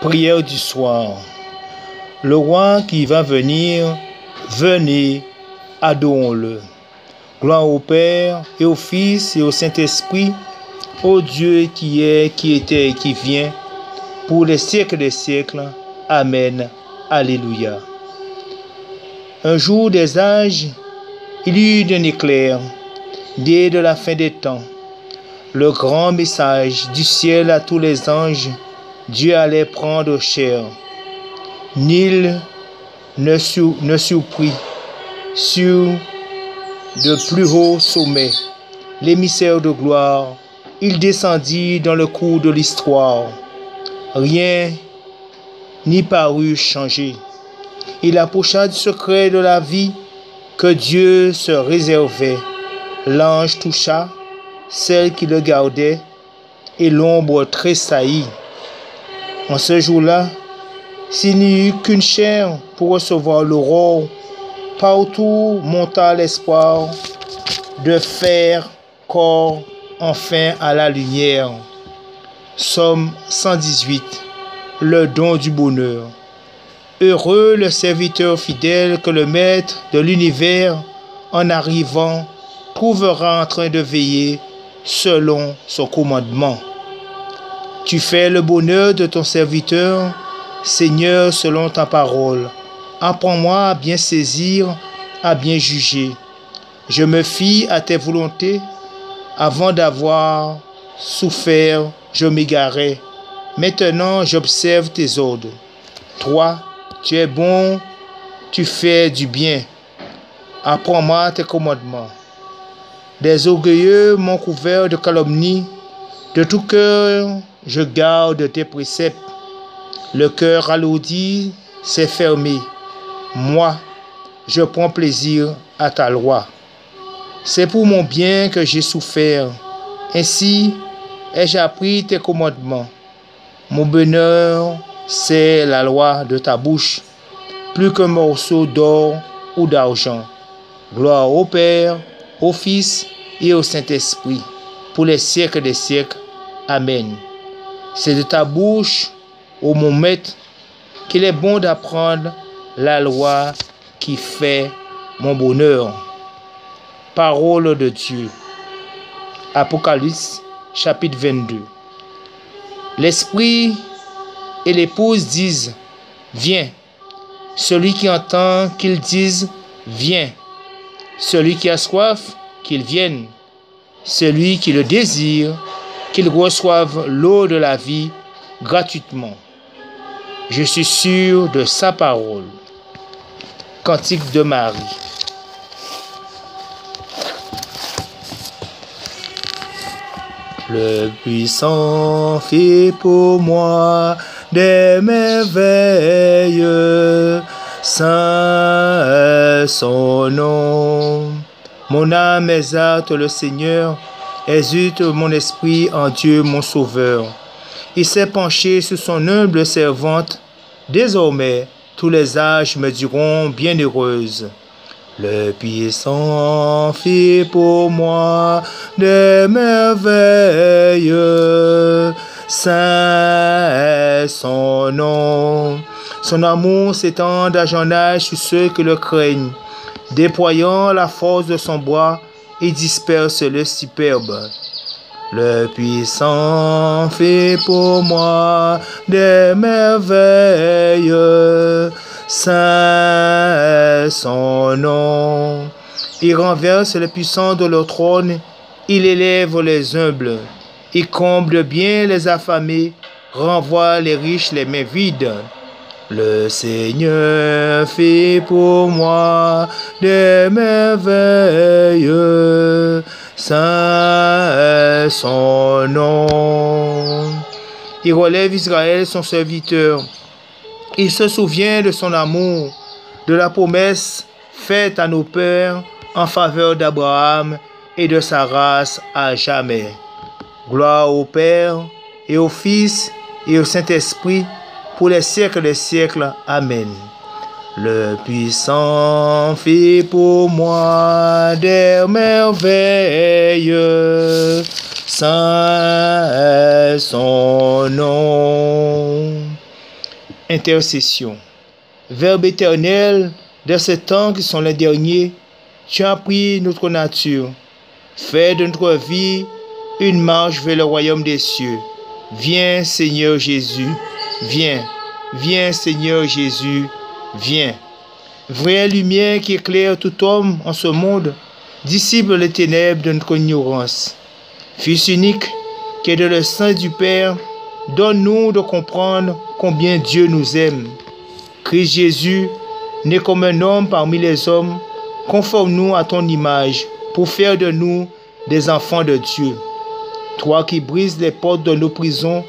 Prière du soir. Le roi qui va venir, venez, adorons-le. Gloire au Père et au Fils et au Saint-Esprit, au Dieu qui est, qui était et qui vient, pour les siècles des siècles. Amen. Alléluia. Un jour des âges, il y eut un éclair, dès de la fin des temps. Le grand message du ciel à tous les anges, Dieu allait prendre chair. Nil ne, surprit sur de plus hauts sommets l'émissaire de gloire. Il descendit dans le cours de l'histoire. Rien n'y parut changer. Il approcha du secret de la vie que Dieu se réservait. L'ange toucha celle qui le gardait et l'ombre tressaillit. En ce jour-là, s'il n'y eut qu'une chair pour recevoir l'aurore, partout monta l'espoir de faire corps enfin à la lumière. Somme 118. Le don du bonheur. Heureux le serviteur fidèle que le Maître de l'univers, en arrivant, trouvera en train de veiller selon son commandement. Tu fais le bonheur de ton serviteur, Seigneur, selon ta parole. Apprends-moi à bien saisir, à bien juger. Je me fie à tes volontés. Avant d'avoir souffert, je m'égarais. Maintenant, j'observe tes ordres. Toi, tu es bon, tu fais du bien. Apprends-moi tes commandements. Des orgueilleux m'ont couvert de calomnie. De tout cœur, je garde tes préceptes. Le cœur alourdi s'est fermé. Moi, je prends plaisir à ta loi. C'est pour mon bien que j'ai souffert. Ainsi ai-je appris tes commandements. Mon bonheur, c'est la loi de ta bouche, plus qu'un morceau d'or ou d'argent. Gloire au Père, au Fils et au Saint-Esprit, pour les siècles des siècles. Amen. C'est de ta bouche, ô mon maître, qu'il est bon d'apprendre la loi qui fait mon bonheur. Parole de Dieu. Apocalypse chapitre 22. L'Esprit et l'épouse disent, viens. Celui qui entend qu'il dise, viens. Celui qui a soif, qu'il vienne. Celui qui le désire, qu'il reçoive l'eau de la vie gratuitement. Je suis sûr de sa parole. Cantique de Marie. Le puissant fait pour moi des merveilles, saint son nom. Mon âme exalte le Seigneur, exulte mon esprit en Dieu mon Sauveur. Il s'est penché sur son humble servante. Désormais, tous les âges me diront bienheureuse. Le puissant fit pour moi des merveilles. Saint est son nom. Son amour s'étend d'âge en âge sur ceux qui le craignent déployant la force de son bois, et disperse le superbe. Le puissant fait pour moi des merveilles, saint son nom. Il renverse les puissants de leur trône, il élève les humbles, il comble bien les affamés, renvoie les riches les mains vides. Le Seigneur fait pour moi des merveilles, saint son nom. Il relève Israël, son serviteur. Il se souvient de son amour, de la promesse faite à nos pères en faveur d'Abraham et de sa race à jamais. Gloire au Père et au Fils et au Saint-Esprit pour les siècles des siècles. Amen. Le puissant fit pour moi des merveilles, saint est son nom. intercession. Verbe éternel, de ces temps qui sont les derniers, tu as pris notre nature. Fais de notre vie une marche vers le royaume des cieux. Viens, Seigneur Jésus, viens. Viens, Seigneur Jésus, viens. Vraie lumière qui éclaire tout homme en ce monde, disciple les ténèbres de notre ignorance. Fils unique, qui est de le sein du Père, donne-nous de comprendre combien Dieu nous aime. Christ Jésus, né comme un homme parmi les hommes, conforme-nous à ton image pour faire de nous des enfants de Dieu. Toi qui brises les portes de nos prisons,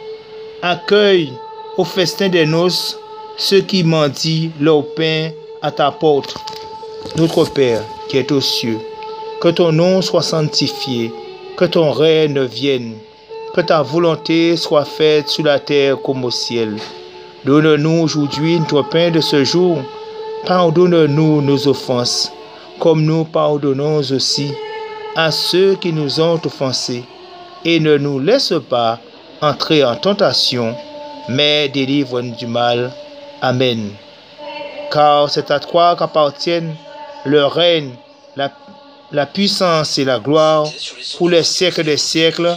accueille au festin des noces ceux qui mendient leur pain à ta porte. Notre Père qui est aux cieux, que ton nom soit sanctifié, que ton règne vienne, que ta volonté soit faite sur la terre comme au ciel. Donne-nous aujourd'hui notre pain de ce jour. Pardonne-nous nos offenses, comme nous pardonnons aussi à ceux qui nous ont offensés. Et ne nous laisse pas entrer en tentation, mais délivre-nous du mal. Amen. Car c'est à toi qu'appartiennent le règne, la, la puissance et la gloire pour les siècles des siècles.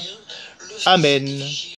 Amen.